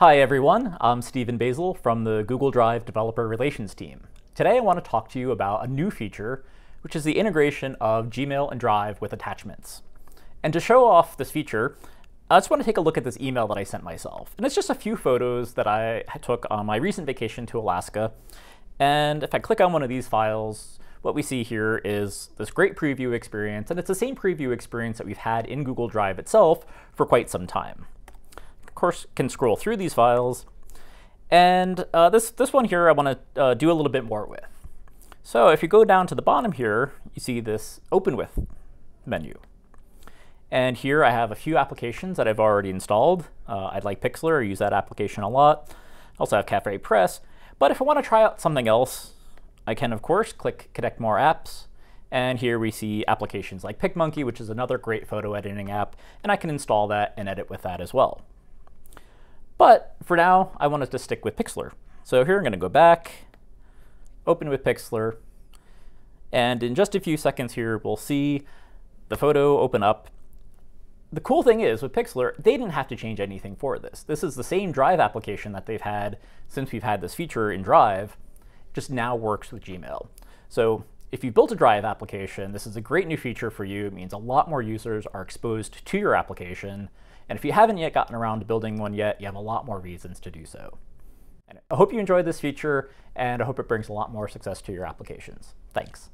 Hi everyone, I'm Steven Bazyl from the Google Drive Developer Relations team. Today I want to talk to you about a new feature, which is the integration of Gmail and Drive with attachments. And to show off this feature, I just want to take a look at this email that I sent myself. And it's just a few photos that I took on my recent vacation to Alaska. And if I click on one of these files, what we see here is this great preview experience, and it's the same preview experience that we've had in Google Drive itself for quite some time course, can scroll through these files. And uh, this, this one here I want to uh, do a little bit more with. So if you go down to the bottom here, you see this Open With menu. And here I have a few applications that I've already installed. Uh, I like Pixlr, I use that application a lot. I also have Cafe Press. But if I want to try out something else, I can, of course, click Connect More Apps. And here we see applications like PicMonkey, which is another great photo editing app, and I can install that and edit with that as well. But for now, I wanted to stick with Pixlr. So here I'm going to go back, open with Pixlr, and in just a few seconds here, we'll see the photo open up. The cool thing is, with Pixlr, they didn't have to change anything for this. This is the same Drive application that they've had since we've had this feature in Drive, just now works with Gmail. So if you built a Drive application, this is a great new feature for you. It means a lot more users are exposed to your application, and if you haven't yet gotten around to building one yet, you have a lot more reasons to do so. And I hope you enjoyed this feature, and I hope it brings a lot more success to your applications. Thanks.